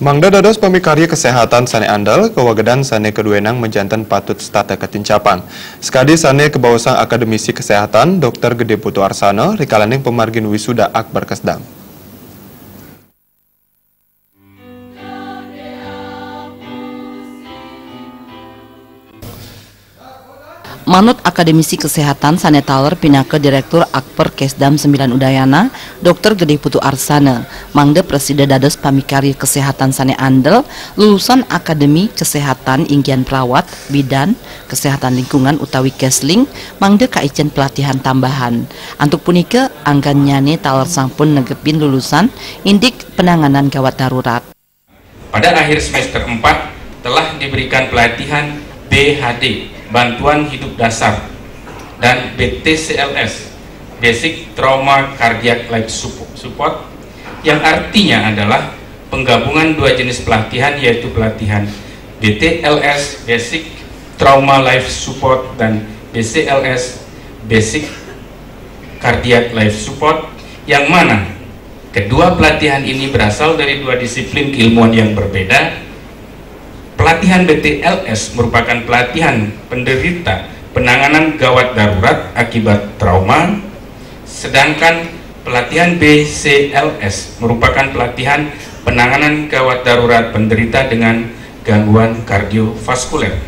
Mangda dados pamikarya kesehatan sane andal, kewagedan sane keduenang menjantan patut stata ketincapan. Sekadi sane kebawasang akademisi kesehatan, Dr. Gede Putu Arsana, rikalaning pemargin wisuda Akbar Kesdam. Manut Akademisi Kesehatan Sanetaler Pinaka Direktur Akper Kesdam 9 Udayana, Dr. Gede Putu Arsana, Mangde Presiden Dados Pamikari Kesehatan Sane Andel, lulusan Akademi Kesehatan Inggian Perawat, Bidan, Kesehatan Lingkungan utawi Kesling, Mangde kaicen pelatihan tambahan. Antuk punika anggan nyane taler sampun negepin lulusan indik penanganan gawat darurat. Pada akhir semester 4 telah diberikan pelatihan BHD bantuan hidup dasar dan BTCLS Basic Trauma Cardiac Life Support. Yang artinya adalah penggabungan dua jenis pelatihan yaitu pelatihan BTLS Basic Trauma Life Support dan BCLS Basic Cardiac Life Support yang mana kedua pelatihan ini berasal dari dua disiplin keilmuan yang berbeda Pelatihan BTLS merupakan pelatihan penderita penanganan gawat darurat akibat trauma, sedangkan pelatihan BCLS merupakan pelatihan penanganan gawat darurat penderita dengan gangguan kardiovaskuler.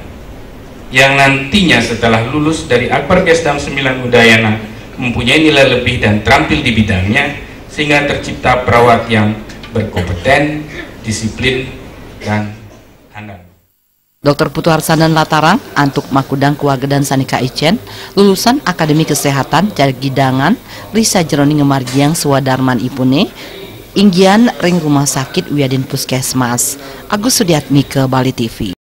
Yang nantinya setelah lulus dari Akbar Gesdam 9 Udayana mempunyai nilai lebih dan terampil di bidangnya sehingga tercipta perawat yang berkompeten, disiplin, dan Dr. Putu Harsanan Latarang, Antuk Makudang Kuwagedan Sanika Icen, lulusan Akademi Kesehatan Jagidangan, Risa Jeroni Ngemargiang Suwadarman Ipune, Inggian Ring Rumah Sakit Wiadin Puskesmas, Agus Sudiatmi ke Bali TV.